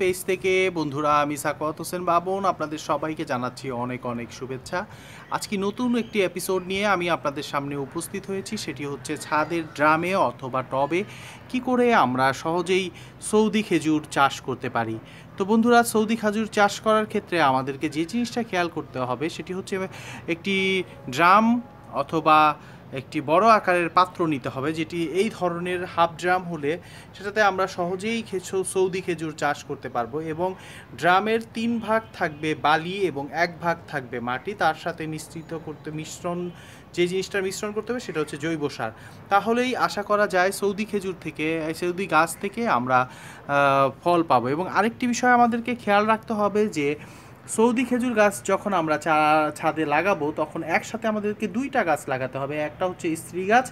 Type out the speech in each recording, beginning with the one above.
Page থেকে বন্ধুরা, আমি সাকওয়াত হোসেন বাবন, আপনাদের সবাইকে জানাচ্ছি অনেক অনেক শুভেচ্ছা। আজকে নতুন একটি এপিসোড নিয়ে আমি আপনাদের সামনে উপস্থিত হয়েছি, সেটি হচ্ছে ছাদের ড্রামে অথবা টবে কি করে আমরা সহজেই সৌদি খেজুর চাষ করতে পারি। তো বন্ধুরা, সৌদি খেজুর চাষ করার ক্ষেত্রে আমাদেরকে যে জিনিসটা খেয়াল করতে হবে, সেটি হচ্ছে একটি ড্রাম অথবা একটি বড় আকারের পাত্র নিতে হবে, যেটি এই ধরনের হাফ ড্রাম হলে সেটাতে আমরা সহজেই সৌদি খেজুর চাষ করতে পারব এবং ড্রামের তিন ভাগ থাকবে বালি এবং এক ভাগ থাকবে মাটি, তার সাথে মিশ্রিত করতে, মিশ্রণ, যে জিনিসটার মিশ্রণ করতে হবে সেটা হচ্ছে জৈব সার। তাহলেই আশা করা যায় সৌদি খেজুর থেকে সৌদি গাছ থেকে আমরা ফল পাবো এবং আরেকটি বিষয় আমাদেরকে খেয়াল রাখতে হবে যে সৌদি খেজুর গাছ যখন আমরা ছাদে লাগাবো, তখন একসাথে আমাদেরকে দুইটা গাছ লাগাতে হবে। একটা হচ্ছে স্ত্রী গাছ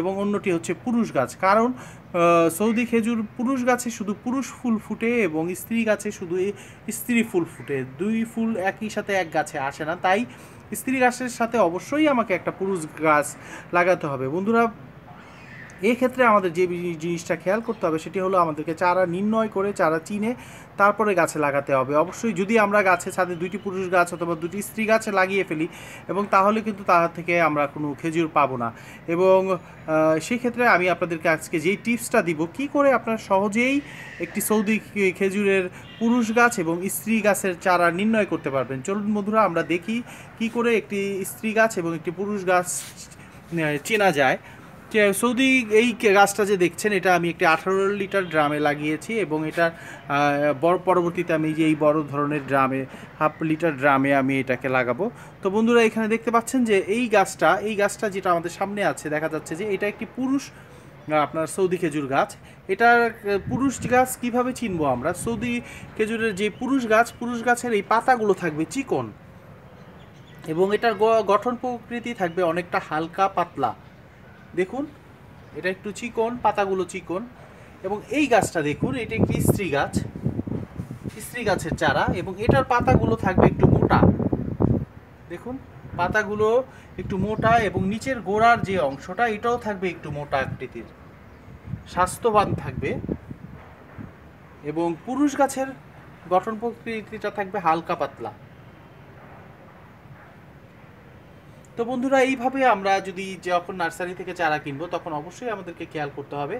এবং অন্যটি হচ্ছে পুরুষ গাছ। কারণ সৌদি খেজুর পুরুষ গাছে শুধু পুরুষ ফুল ফুটে এবং স্ত্রী গাছে শুধু স্ত্রী ফুল ফুটে। দুই ফুল একই সাথে এক গাছে আসে না। তাই স্ত্রী গাছের সাথে অবশ্যই আমাকে একটা পুরুষ গাছ লাগাতে হবে। বন্ধুরা এই ক্ষেত্রে আমাদের যে জিনিসটা খেয়াল করতে হবে সেটি হলো আমাদেরকে চারা নির্ণয় করে চারা চিনে তারপরে গাছে লাগাতে হবে। অবশ্যই যদি আমরা গাছে ছাদে দুইটি পুরুষ গাছ অথবা দুটি স্ত্রী গাছে লাগিয়ে ফেলি এবং তাহলে কিন্তু তার থেকে আমরা কোনো খেজুর পাবো না। এবং আহ, সেই ক্ষেত্রে আমি আপনাদেরকে আজকে যেই টিপসটা দিব কি করে আপনারা সহজেই একটি সৌদি খেজুরের পুরুষ গাছ এবং স্ত্রী গাছের চারা নির্ণয় করতে পারবেন। চলুন বন্ধুরা আমরা দেখি কি করে একটি স্ত্রী গাছ এবং একটি পুরুষ গাছ চেনা যায়। সৌদি এই গাছটা যে দেখছেন এটা আমি একটি আঠারো লিটার ড্রামে লাগিয়েছি এবং আহ, বড় পরবর্তীতে আমি যে এই বড় ধরনের ড্রামে হাফ লিটার ড্রামে আমি এটাকে লাগাবো। তো বন্ধুরা এখানে দেখতে পাচ্ছেন যে এই গাছটা এই গাছটা যেটা আমাদের সামনে আছে দেখা যাচ্ছে যে এটা একটি পুরুষ আপনার সৌদি খেজুর গাছ। এটার পুরুষ গাছ কীভাবে চিনবো আমরা? সৌদি খেজুরের যে পুরুষ গাছ পুরুষ গাছের এই পাতাগুলো থাকবে চিকন এবং এটার গঠন প্রকৃতি থাকবে অনেকটা হালকা পাতলা। দেখুন, এটা একটু চিকন, পাতাগুলো চিকন। এবং এই গাছটা দেখুন, এটা একটি স্ত্রী গাছ স্ত্রী গাছের চারা, এবং এটার পাতাগুলো থাকবে একটু মোটা। দেখুন, পাতাগুলো একটু মোটা এবং নিচের গোড়ার যে অংশটা, এটাও থাকবে একটু মোটা আকৃতির। স্বাস্থ্যবান থাকবে। এবং পুরুষ গাছের গঠন প্রকৃতিটা থাকবে হালকা পাতলা। তো বন্ধুরা, এইভাবে আমরা যদি যখন নার্সারি থেকে চারা কিনবো, তখন অবশ্যই আমাদেরকে খেয়াল করতে হবে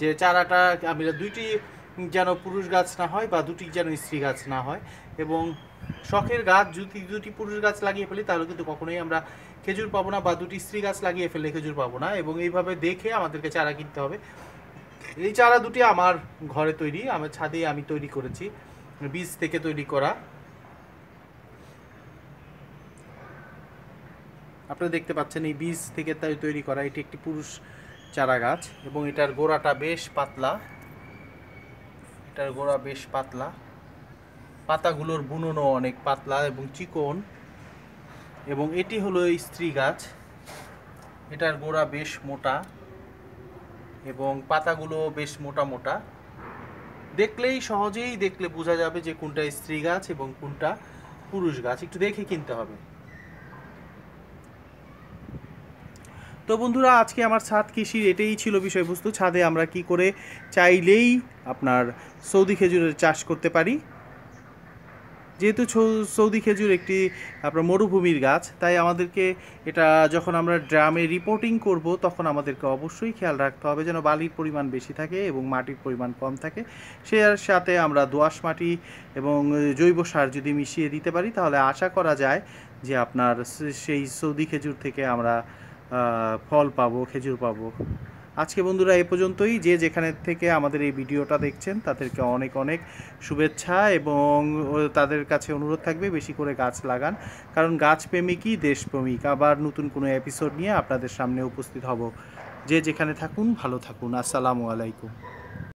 যে চারাটা আমরা দুইটি যেন পুরুষ গাছ না হয় বা দুটি যেন স্ত্রী গাছ না হয় এবং শখের গাছ, যদি দুটি পুরুষ গাছ লাগিয়ে ফেলি, তাহলে কিন্তু কখনোই আমরা খেজুর পাবো না বা দুটি স্ত্রী গাছ লাগিয়ে ফেললে খেজুর পাবো না এবং এইভাবে দেখে আমাদেরকে চারা কিনতে হবে। এই চারা দুটি আমার ঘরে তৈরি, আমার ছাদে আমি তৈরি করেছি, বীজ থেকে তৈরি করা। আপনারা দেখতে পাচ্ছেন এই বীজ থেকে তাই তৈরি করা, এটি একটি পুরুষ চারা গাছ এবং এটার গোড়াটা বেশ পাতলা। এটার গোড়া বেশ পাতলা। পাতাগুলোর বুননও অনেক পাতলা এবং চিকন। এবং এটি হলো স্ত্রী গাছ। এটার গোড়া বেশ মোটা এবং পাতাগুলো বেশ মোটা মোটা। দেখলেই সহজেই দেখলে বোঝা যাবে যে কোনটা স্ত্রী গাছ এবং কোনটা পুরুষ গাছ। একটু দেখে কিনতে হবে। তো বন্ধুরা, আজকে আমার ছাদ কৃষির এটাই ছিল বিষয়বস্তু ছাদে আমরা কি করে চাইলেই আপনার সৌদি খেজুরের চাষ করতে পারি। যেহেতু সৌদি খেজুর একটি আপনার মরুভূমির গাছ, তাই আমাদেরকে এটা যখন আমরা ড্রামে রিপোর্টিং করব, তখন আমাদেরকে অবশ্যই খেয়াল রাখতে হবে যেন বালির পরিমাণ বেশি থাকে এবং মাটির পরিমাণ কম থাকে। সে সাথে আমরা দোআঁশ মাটি এবং জৈব সার যদি মিশিয়ে দিতে পারি, তাহলে আশা করা যায় যে আপনার সেই সৌদি খেজুর থেকে আমরা ফল পাবো, খেজুর পাবো। আজকে বন্ধুরা এ পর্যন্তই। যে যেখানে থেকে আমাদের এই ভিডিওটা দেখছেন, তাদেরকে অনেক অনেক শুভেচ্ছা এবং তাদের কাছে অনুরোধ থাকবে বেশি করে গাছ লাগান। কারণ গাছপ্রেমিকই দেশপ্রেমিক আবার নতুন কোনো এপিসোড নিয়ে আপনাদের সামনে উপস্থিত হব। যে যেখানে থাকুন, ভালো থাকুন। আসসালামু আলাইকুম।